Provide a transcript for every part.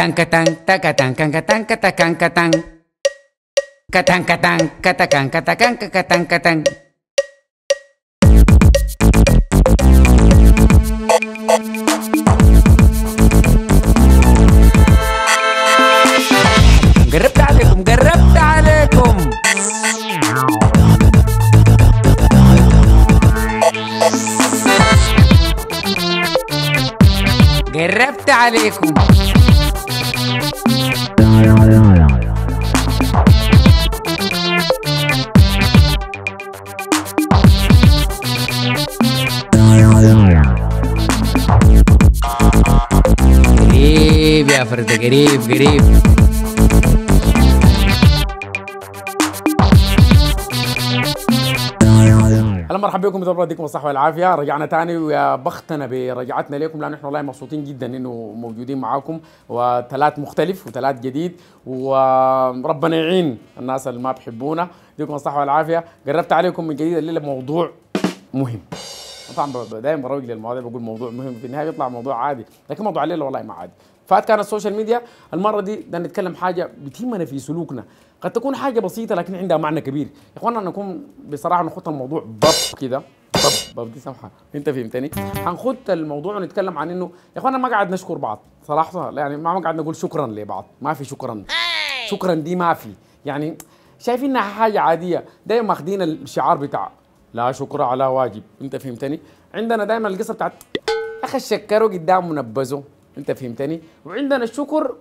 Tang katang takatang kangkatang katakang katang. Katang katang katakang katakang kakatang katang. يا فردة قريب قريب. أهلا مرحبا بكم الله يديكم الصحة والعافية. رجعنا تاني ويا بختنا برجعتنا لكم لأن إحنا والله مبسوطين جدا إنه موجودين معاكم وثلاث مختلف وثلاث جديد وربنا يعين الناس اللي ما بيحبونا. يديكم الصحة والعافية. قربت عليكم من جديد الليلة موضوع مهم. طبعا دائما بروج للمواضيع بقول موضوع مهم في النهاية بيطلع موضوع عادي لكن موضوع الليلة والله ما عادي. فات كان ال social media المرة دي بدنا نتكلم حاجة بتهمنا في سلوكنا. قد تكون حاجة بسيطة لكن عندها معنى كبير. يا اخوانا نكون بصراحة نخت الموضوع بب كده. بب بب دي سمحة. أنت فهمتني؟ هنخت الموضوع ونتكلم عن إنه يا اخوانا ما قاعد نشكر بعض. صراحة يعني ما قاعد نقول شكرا لبعض. ما في شكرا. شكرا دي ما في. يعني شايفينها حاجة عادية. دايما ماخذين الشعار بتاع لا شكر على واجب. أنت فهمتني؟ عندنا دايما القصة بتاعت أخي الشكره قدام منبذه انت فهمتني؟ وعندنا الشكر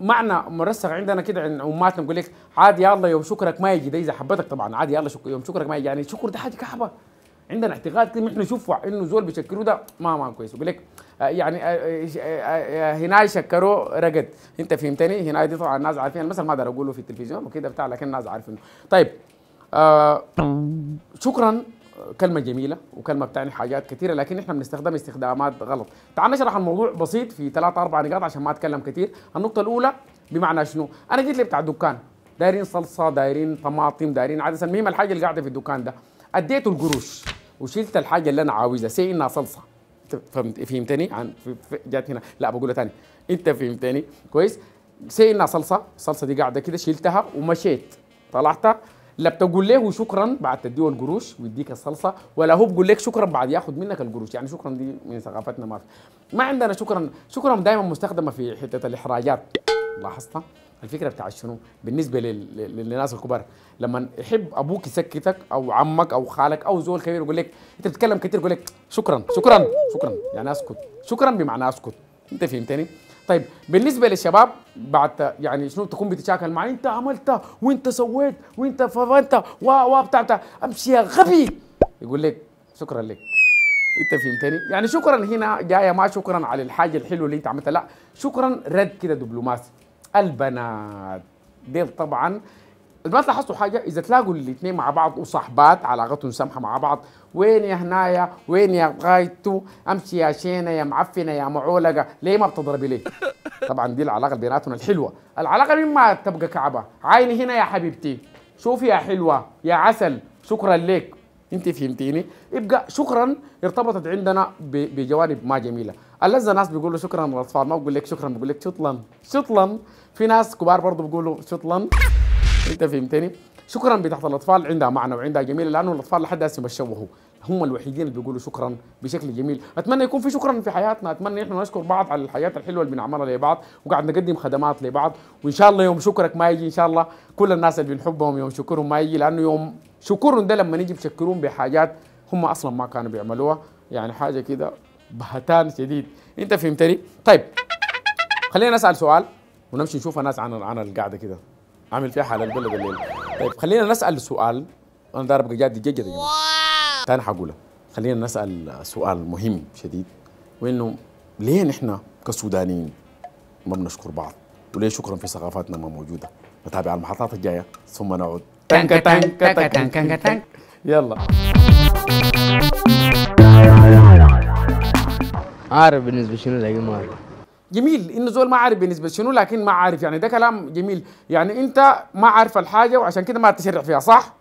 معنى مرسخ عندنا كده عند امهاتنا بقول لك عادي يلا يوم شكرك ما يجي ده إذا حبتك طبعا عادي يلا شك... يوم شكرك ما يجي يعني الشكر ده حاجة كحبه عندنا اعتقاد كده إحنا نشوفه إنه زول بيشكروه ده ما ما كويس. يقول لك آه، يعني آه، آه، هنا شكروه رقد. انت فهمتني؟ هنا دي طبعا الناس عارفين المثل ما أقدر أقوله في التلفزيون وكده بتاع لكن الناس عارفينه. طيب آه شكرا. كلمة جميلة وكلمة بتعني حاجات كثيرة لكن إحنا بنستخدم استخدامات غلط. تعال نشرح الموضوع بسيط في ثلاث أربع نقاط عشان ما أتكلم كثير. النقطة الأولى بمعنى شنو؟ أنا جيت لي بتاع الدكان. دايرين صلصة دايرين طماطم دايرين عدسة المهم الحاجة اللي قاعدة في الدكان ده. أديته القروش وشلت الحاجة اللي أنا عاوزها سي إنها صلصة. فهمت فهمتني؟ عن جات هنا. لا بقولها تاني. أنت فهمتني؟ كويس؟ سي إنها صلصة. الصلصة دي قاعدة كده شلتها ومشيت. طلعتها. لا بتقول له شكرا بعد تديه القروش ويديك الصلصة ولا هو بيقول لك شكرا بعد ياخذ منك القروش. يعني شكرا دي من ثقافتنا ما في. ما عندنا شكرا شكرا دائما مستخدمة في حتة الإحراجات. لاحظتها الفكرة بتاع شنو بالنسبة لل- لل- للناس الكبار. لما يحب أبوك يسكتك أو عمك أو خالك أو زول كبير يقول لك أنت بتتكلم كثير يقول لك شكرا شكرا شكرا. يعني اسكت. شكرا بمعنى اسكت. أنت فهمتني؟ طيب بالنسبة للشباب بعد يعني شنو تكون بتتشاكل معي؟ انت عملت وانت سويت وانت فانت و و بتاع أمشي يا غبي. يقول لك شكرا لك. انت فهمتني؟ يعني شكرا هنا جاية ما شكرا على الحاجة الحلوة اللي انت عملتها لا شكرا رد كده دبلوماسي. البنات ديل طبعا ما تلاحظتوا حاجة؟ إذا تلاقوا الاثنين مع بعض وصاحبات علاقتهم سمحة مع بعض وين يا هنايا؟ وين يا غايتو؟ أمشي يا شينة يا معفنة يا معولقة. ليه ما بتضربي ليه؟ طبعا دي العلاقة اللي بيناتهم الحلوة. العلاقة مما تبقى كعبة. عيني هنا يا حبيبتي. شوفي يا حلوة يا عسل. شكرا لك أنت فهمتيني؟ يبقى شكرا ارتبطت عندنا بجوانب ما جميلة. اللذة ناس بيقولوا شكرا للأطفال. ما بقول لك شكرا بقول لك شطلا. شطلا. في ناس كبار برضه بيقولوا شطلا. انت فهمتني؟ شكرا بتاعت الأطفال عندها معنى وعندها جميله لأنه الأطفال لحد هسه بيشوهوا هم الوحيدين اللي بيقولوا شكرا بشكل جميل. أتمنى يكون في شكرا في حياتنا. أتمنى إحنا نشكر بعض على الحياة الحلوة اللي بنعملها لبعض وقاعد نقدم خدمات لبعض. وإن شاء الله يوم شكرك ما يجي إن شاء الله. كل الناس اللي بنحبهم يوم شكرهم ما يجي لأنه يوم شكرهم ده لما نيجي بشكرون بحاجات هم أصلا ما كانوا بيعملوها. يعني حاجة كده بهتان شديد. أنت فهمتني؟ طيب خلينا نسال سؤال ونمشي نشوف الناس عن عن القعده كده. عامل فيها حال البلد الليل طيب خلينا نسأل سؤال. أنا أبقى جاد جد يا جماعة تاني حقولها خلينا نسأل سؤال مهم شديد. وإنه ليه نحن كسودانيين ما بنشكر بعض؟ وليه شكرا في ثقافتنا ما موجودة؟ نتابع المحطات الجاية ثم نعود. تنكا تنكا تنكا تنكا تنكا يلا. عارف بالنسبة شنو لكن ما عارف جميل. إنه زول ما عارف بالنسبة شنو لكن ما عارف. يعني ده كلام جميل. يعني أنت ما عارف الحاجة وعشان كده ما تشرع فيها صح؟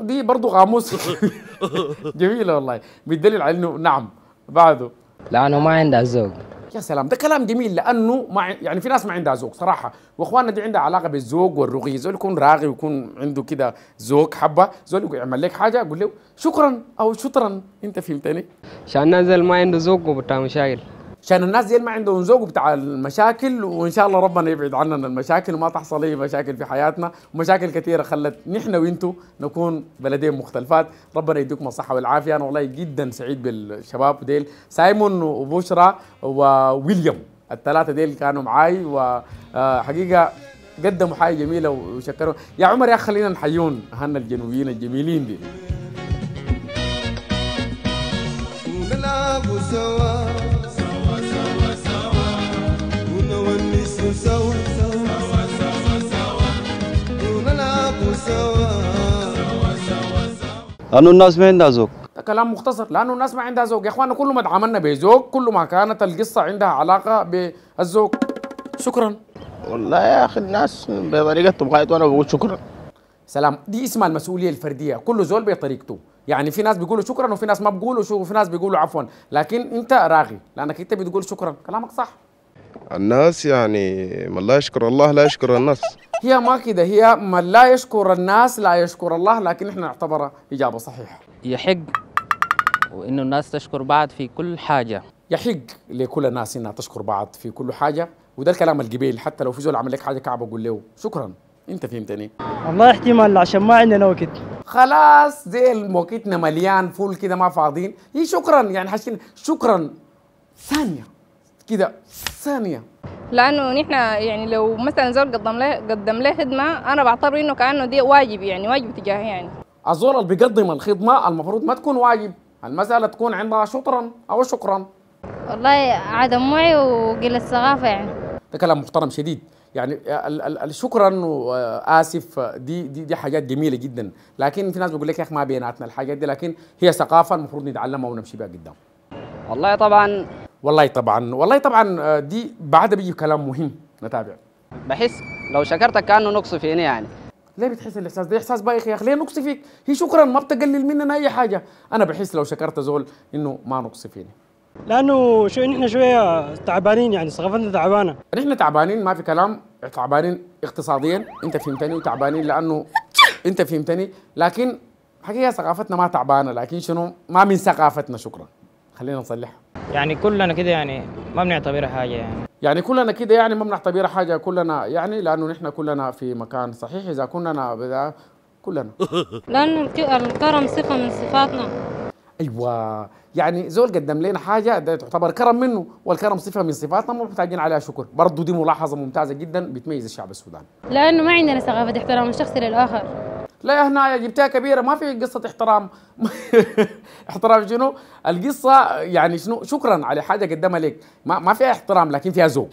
دي برضو قاموس جميلة والله. بيدلل على إنه نعم. بعده. لأنه ما عنده ذوق. يا سلام. ده كلام جميل. لأنه ما يعني في ناس ما عندها ذوق صراحة. وإخواننا دي عندها علاقة بالذوق والرقي زول يكون راغي ويكون عنده كده ذوق حبة. زول يقول يعمل لك حاجة أقول له شكرا أو شكرا أنت فهمتني؟ عشان نازل ما عنده ذوق وبتاع مشاكل. عشان الناس دي ما عندهم ذوق بتاع المشاكل وإن شاء الله ربنا يبعد عننا المشاكل وما تحصل أي مشاكل في حياتنا. ومشاكل كثيرة خلت نحن وإنتو نكون بلدين مختلفات. ربنا يديكم الصحة والعافية. أنا والله جدا سعيد بالشباب ديل. سايمون وبشرى وويليام الثلاثة ديل كانوا معاي. وحقيقه قدموا حاجة جميلة وشكروا. يا عمر يا خلينا نحيون أهلنا الجنوبيين الجميلين دي ونلعب سوا سوا لأنه الناس ما عندها ذوق. ده كلام مختصر. لأنه الناس ما عندها ذوق. يا اخوانا كل ما تعاملنا بذوق كل ما كانت القصة عندها علاقة بالذوق. شكرا. والله يا أخي الناس بطريقتهم قاعد وأنا بقول شكرا. سلام. دي اسمها المسؤولية الفردية. كل زول بطريقته. يعني في ناس بيقولوا شكرا وفي ناس ما بيقولوا شو وفي ناس بيقولوا عفوا. لكن أنت راغي. لأنك أنت بتقول شكرا. كلامك صح. الناس يعني من لا يشكر الله لا يشكر الناس. هي ما كده هي من لا يشكر الناس لا يشكر الله لكن إحنا نعتبرها إجابة صحيحة. يحق وإنه الناس تشكر بعض في كل حاجة. يحق لكل الناس إنها تشكر بعض في كل حاجة وده الكلام القبيل حتى لو في زول عمل لك حاجة كعبه قول له شكرا. أنت فهمتني؟ والله احتمال عشان ما عندنا وقت. خلاص زي الموقتنا مليان فول كده ما فاضيين. هي شكرا يعني حشين شكرا. ثانية. كده. ثانية لأنه نحن يعني لو مثلا زول قدم له قدم له خدمة أنا بعتبر إنه كأنه دي واجب يعني واجب تجاهي يعني. الزول اللي بيقدم الخدمة المفروض ما تكون واجب. المسألة تكون عندها شكرا أو شكرا. والله عدم وعي وقلة ثقافة يعني. ده كلام محترم شديد. يعني ال- ال- ال- شكرا واسف دي دي دي حاجات جميلة جدا. لكن في ناس بيقول لك يا أخي ما بيناتنا الحاجات دي. لكن هي ثقافة المفروض نتعلمها ونمشي بها قدام. والله طبعا والله طبعا والله طبعا آه، دي بعدها بيجي كلام مهم. نتابع. بحس لو شكرتك كأنه نقص فيني يعني. ليه بتحس الإحساس ده؟ إحساس بايخ يا أخي ليه نقص فيك؟ هي شكرا ما بتقلل مننا أي حاجة. أنا بحس لو شكرت زول إنه ما نقص فيني. لأنه شو نحن شوية تعبانين يعني ثقافتنا تعبانة. نحن تعبانين ما في كلام. تعبانين اقتصاديا. أنت فهمتني وتعبانين لأنه أنت فهمتني. لكن حقيقة ثقافتنا ما تعبانة لكن شنو؟ ما من ثقافتنا شكرا. خلينا نصلحها. يعني كلنا كده يعني ما بنعتبرها حاجة يعني. يعني كلنا كده يعني ما بنعتبرها حاجة كلنا يعني لأنه نحن كلنا في مكان صحيح. إذا كنا بدا كلنا. لأن الكرم صفة من صفاتنا. أيوه. يعني زول قدم لنا حاجة ده تعتبر كرم منه والكرم صفة من صفاتنا مو محتاجين عليها شكر. برضه دي ملاحظة ممتازة جدا بتميز الشعب السوداني. لأنه ما عندنا ثقافة احترام الشخص للآخر. لا هنا جبتها كبيرة ما في قصة احترام. احترام شنو؟ القصة يعني شنو؟ شكرا على حاجة قدمها لك ما, ما فيها احترام لكن فيها ذوق.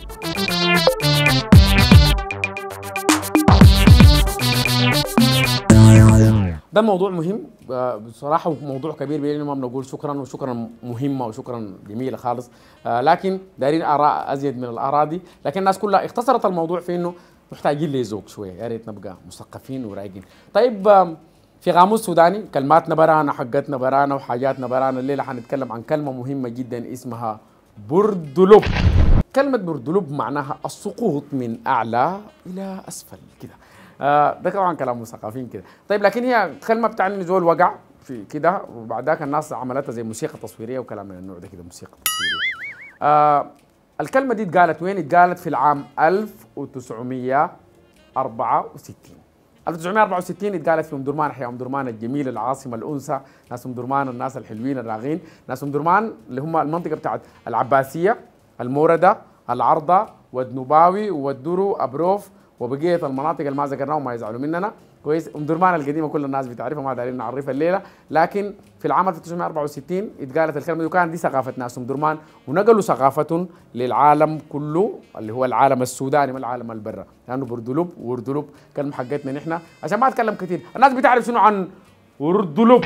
ده موضوع مهم. آه، بصراحة موضوع كبير بيننا ما بنقول شكرا وشكرا مهمة وشكرا جميلة خالص. آه، لكن دايرين آراء أزيد من الآراء دي لكن الناس كلها اختصرت الموضوع في إنه محتاجين لذوق شوية يا ريت نبقى مثقفين ورايقين. طيب في قاموس سوداني كلماتنا برانا حقتنا برانا وحاجاتنا برانا الليلة حنتكلم عن كلمة مهمة جدا اسمها بردلوب كلمة بردلوب معناها السقوط من أعلى إلى أسفل كده. آه ده طبعا كلام مثقفين كده. طيب لكن هي كلمة بتعني زول وقع في كده وبعد ذاك الناس عملتها زي موسيقى تصويرية وكلام من النوع ده كده موسيقى تصويرية. آه الكلمة دي اتقالت وين؟ اتقالت في العام 1964 1964 اتقالت في ام درمان احياء ام درمان الجميله العاصمة الأنثى. ناس ام درمان الناس الحلوين الرايقين. ناس ام درمان اللي هم المنطقة بتاعت العباسية الموردة العرضة وود نوباوي وود درو أبوروف وبقية المناطق اللي ما ذكرناهم ما يزعلوا مننا. كويس؟ ام درمان القديمة كل الناس بتعرفها ما دايرين نعرفها الليلة. لكن في العام 1964 اتقالت الكلمة دي وكانت دي ثقافة ناس. أم درمان ونقلوا ثقافة للعالم كله اللي هو العالم السوداني ما العالم البرة. لأنه وردلوب وردلوب كلمة حقتنا نحن. عشان ما أتكلم كثير الناس بتعرف شنو عن وردلوب.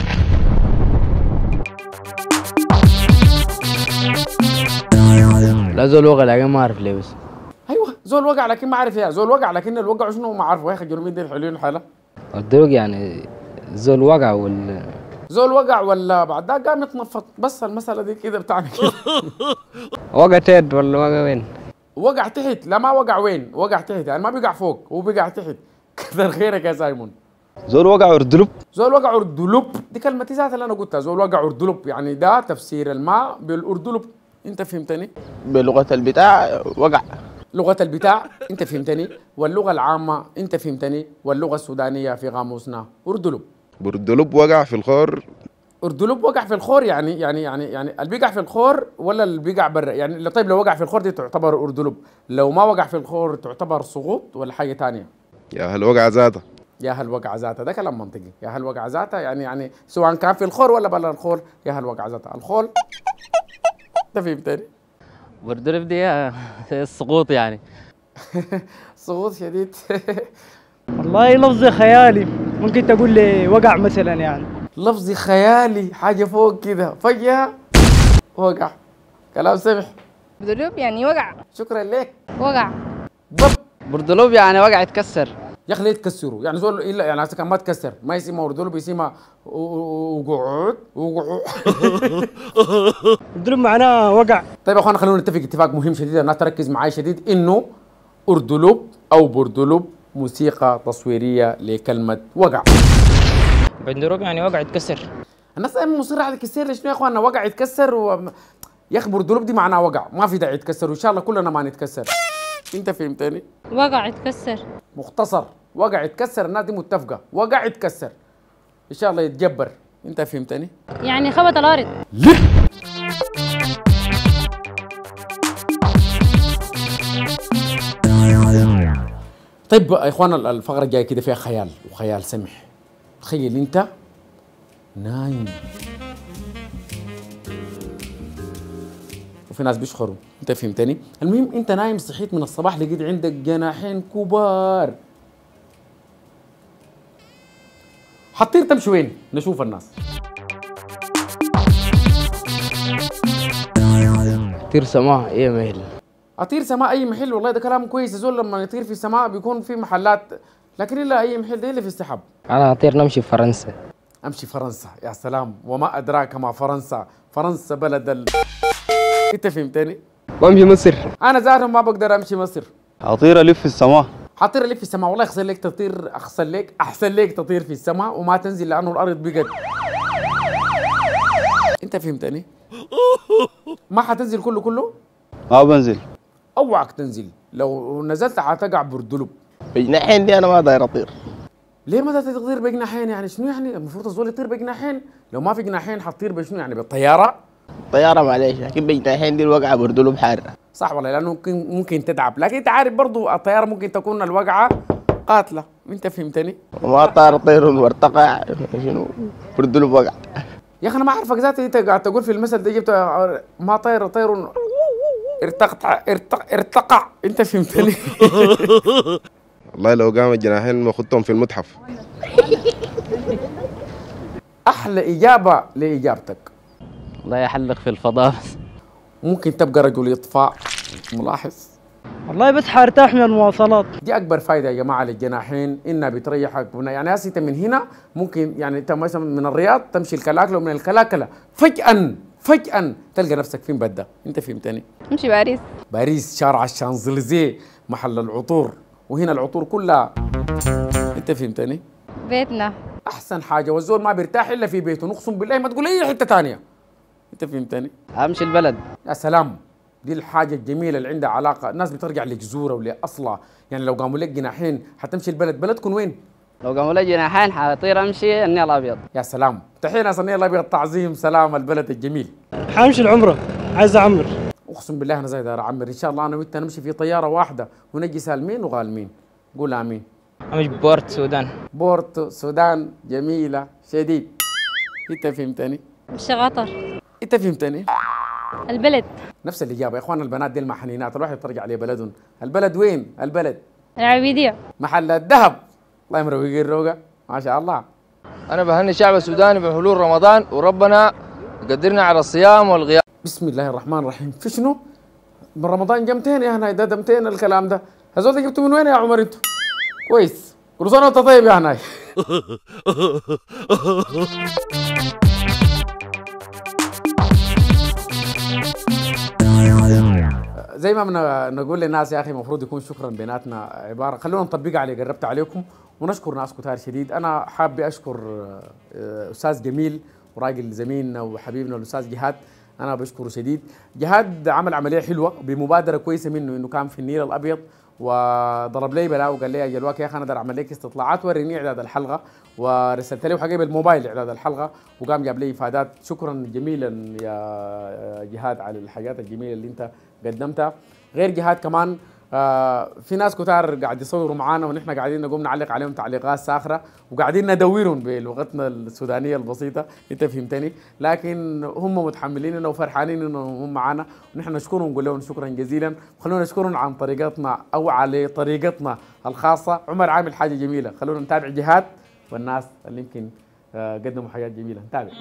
لا زول وقع لكن ما أعرف ليه بس. أيوه زول وقع لكن ما عارف يا زول وقع لكن الوقع شنو؟ ما عارفه يا أخي الجنوبيين دي الحلوين حاله الدروق يعني زول وقع وال زول وقع ولا بعد؟ ده قام يتنفض. بس المسألة دي كده بتاعنا كده. وقع تيد ولا وقع وين؟ وقع تحت. لا ما وقع وين؟ وقع تحت. يعني ما بيقع فوق هو بيقع تحت. كثر خيرك يا سايمون. زول وقع اردلب زول وقع اردلب دي كلمتي ذات اللي أنا قلتها. زول وقع اردلب يعني ده تفسير الماء بالاردلب أنت فهمتني؟ بلغة البتاع وقع. لغة البتاع انت فهمتني. واللغة العامة انت فهمتني. واللغة السودانية في قاموسنا أردلب. بردلب وقع في الخور. أردلب وقع في الخور يعني يعني يعني يعني اللي بيقع في الخور ولا اللي بيقع برا؟ يعني طيب لو وقع في الخور دي تعتبر أردلب. لو ما وقع في الخور تعتبر سقوط ولا حاجة تانية؟ يا هل وقع ذاته. يا هل وقع ذاتها ده كلام منطقي. يا هل وقع ذاتها يعني يعني سواء كان في الخور ولا بلا الخور يا هل وقع ذاتها الخول. انت فهمتني؟ بردلف دي السقوط يعني. سقوط شديد. والله لفظي خيالي ممكن تقول لي وقع مثلا يعني. لفظي خيالي حاجة فوق كده. فجأة وقع. كلام سمح. بدلوب يعني وقع. شكرا لك وقع. بب. بردلوب يعني وقع اتكسر يا أخي ليه تكسروا يعني زول الا يعني كان ما تكسر. ما يسمى اردلب يسمى وقعود وقعود بدلوب معناه وقع. طيب يا أخوانا خلونا نتفق اتفاق مهم شديد. الناس تركز معي شديد إنه اردلب أو بردلب موسيقى تصويرية لكلمة وقع. بندروب يعني وقع اتكسر الناس دايما مصره على الكسر ليش يا أخوانا؟ وقع يتكسر و... يا أخي بردلب دي معناها وقع. ما في داعي يتكسر. وإن شاء الله كلنا ما نتكسر. انت فهمتني؟ وقع اتكسر مختصر. وقع يتكسر الناس دي متفقة. وقع يتكسر. إن شاء الله يتجبر. انت فهمتني؟ يعني خبط الأرض. طيب يا اخوانا الفقرة الجاية كده فيها خيال. وخيال سمح. تخيل انت نايم. وفي ناس بيشخروا. انت فهمتني؟ المهم انت نايم صحيت من الصباح لقيت عندك جناحين كبار. حطير تمشي وين؟ نشوف الناس. طير سماء إيه مهل أطير سماء أي محل؟ والله ده كلام كويس. زول لما يطير في السماء بيكون في محلات لكن إلا أي محل ده اللي في السحاب. أنا أطير نمشي في فرنسا. أمشي فرنسا يا سلام. وما أدراك ما فرنسا. فرنسا بلد ال... انت فهمتني؟ بمشي مصر. أنا ذاته ما بقدر امشي مصر. اطير ألف في السماء. حطير ألف في السماء. والله أحسن لك تطير أحسن لك أحسن لك تطير في السماء وما تنزل لأنه الأرض بقت. انت فهمتني؟ ما حتنزل كله كله؟ ما بنزل. أوعك تنزل. لو نزلت حتقع بردلب بجناحين دي أنا ما داير أطير. ليه ما تطير بجناحين يعني شنو يعني؟ المفروض الزول يطير بجناحين لو ما في جناحين حتطير بشنو يعني؟ بالطيارة؟ طيارة معلش لكن بجناحين دي الوقعة بردلوب حارة صح والله لأنه ممكن ممكن تتعب. لكن انت عارف برضو الطيارة ممكن تكون الوقعة قاتلة. انت فهمتني؟ وما طار طير وارتقع شنو؟ بردلوب وقع يا أخي أنا ما أعرفك ذاتي أنت قاعد تقول في المثل ده جبت ما طير طير ارتقع ارتقع, ارتقع. انت فهمتني؟ والله لو قام الجناحين باخدهم في المتحف. أحلى إجابة لإجابتك. الله يحلق في الفضاء ممكن تبقى رجل اطفاء ملاحظ. والله بس حارتاح من المواصلات. دي أكبر فائده يا جماعة للجناحين إنها بتريحك هنا يعني هسه أنت من هنا ممكن يعني أنت مثلا من الرياض تمشي الكلاكلة ومن الكلاكلة فجاه فجاه تلقى نفسك فين بدأ؟ أنت فهمتني؟ أمشي باريس. باريس شارع الشانزليزيه محل العطور. وهنا العطور كلها. أنت فهمتني؟ بيتنا. أحسن حاجة والزول ما بيرتاح إلا في بيته. نقسم بالله ما تقول أي حتة ثانية. انت فهمتني؟ أمشي البلد. يا سلام دي الحاجة الجميلة اللي عندها علاقة. الناس بترجع لجذورها ولاصلها يعني لو قاموا لك جناحين حتمشي البلد بلدكم وين؟ لو قاموا لي جناحين حاطير أمشي النيل الابيض يا سلام. تحيه ناس النيل الابيض تعظيم سلام البلد الجميل. حامشي العمرة عايز أعمر. أقسم بالله أنا زي دار عمر إن شاء الله أنا وأنت نمشي في طيارة واحدة ونجي سالمين وغالمين. قول آمين. أمشي بورت سودان بورتو السودان جميلة شديد. أنت فهمتني؟ مش غطر. انت فهمتني؟ البلد. نفس الإجابة. يا إخوان البنات دي المحنينات. الواحد ترجع عليه بلدهم. البلد وين؟ البلد. العبيدية محل الذهب. الله مروقين الروقة. ما شاء الله. أنا بهني الشعب السوداني بحلول رمضان وربنا يقدرنا على الصيام والغياب. بسم الله الرحمن الرحيم. في شنو؟ من رمضان جمتين. يا هناي ده دمتين الكلام ده. هذول ده جبتوا من وين يا عمر أنتوا؟ كويس. كل سنه وانت طيب يا هناي زي ما بن- نقول للناس يا أخي المفروض يكون شكرا بيناتنا عبارة خلونا نطبقها على قربت عليكم ونشكر ناس كتار شديد. أنا حابب أشكر آه، أستاذ جميل وراجل زميلنا وحبيبنا الأستاذ جهاد أنا بشكره شديد. جهاد عمل عملية حلوة بمبادرة كويسة منه إنه كان في النيل الأبيض وضرب لي بلاء وقال لي جلواك يا أخي أنا أعمل لك استطلاعات وريني إعداد الحلقة ورسلت له حاجة بالموبايل إعداد الحلقة وقام جاب لي إفادات. شكرا جميلا يا جهاد على الحاجات الجميلة اللي أنت قدمتها. غير جهاد كمان آه في ناس كتار قاعد يصوروا معانا ونحن قاعدين نقوم نعلق عليهم تعليقات ساخرة وقاعدين ندورهم بلغتنا السودانية البسيطة انت فهمتني. لكن هم متحملين وفرحانين إنهم هم معانا ونحن نشكرهم ونقول لهم شكرا جزيلا. وخلونا نشكرهم عن طريقتنا أو على طريقتنا الخاصة. عمر عامل حاجة جميلة. خلونا نتابع جهاد والناس اللي يمكن آه، قدموا حاجات جميلة. نتابع.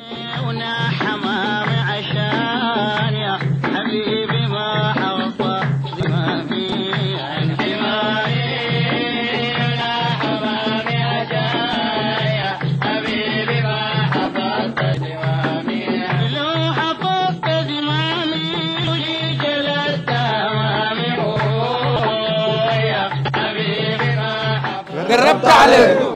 على.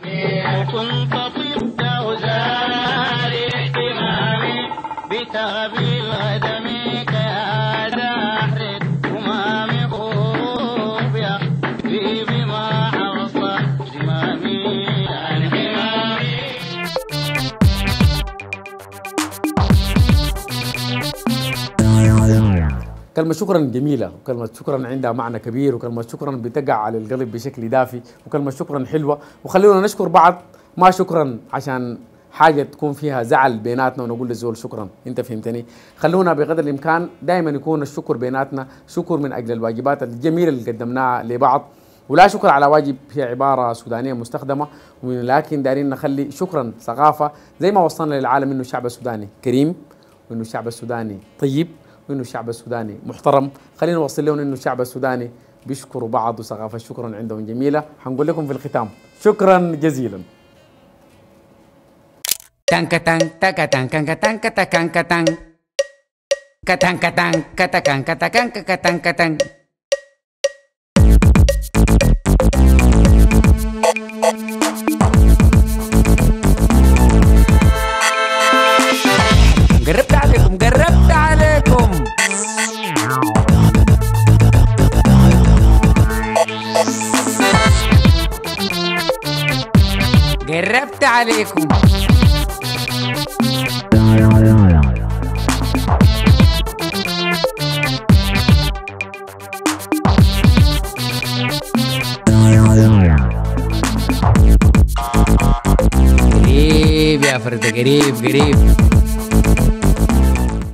كلمة شكرا جميلة وكلمة شكرا عندها معنى كبير وكلمة شكرا بتقع على القلب بشكل دافي وكلمة شكرا حلوة. وخلونا نشكر بعض ما شكرا عشان حاجة تكون فيها زعل بيناتنا ونقول للزول شكرا. أنت فهمتني؟ خلونا بقدر الإمكان دائما يكون الشكر بيناتنا شكر من أجل الواجبات الجميلة اللي قدمناها لبعض. ولا شكر على واجب هي عبارة سودانية مستخدمة ولكن دايرين نخلي شكرا ثقافة زي ما وصلنا للعالم إنه الشعب السوداني كريم وإنه الشعب السوداني طيب. وانه الشعب السوداني محترم خلينا نوصل لهم انه الشعب السوداني بيشكروا بعض وثقافه شكرا عندهم جميله حنقول لكم في الختام شكرا جزيلا. عليكم قريب يا فرد قريب قريب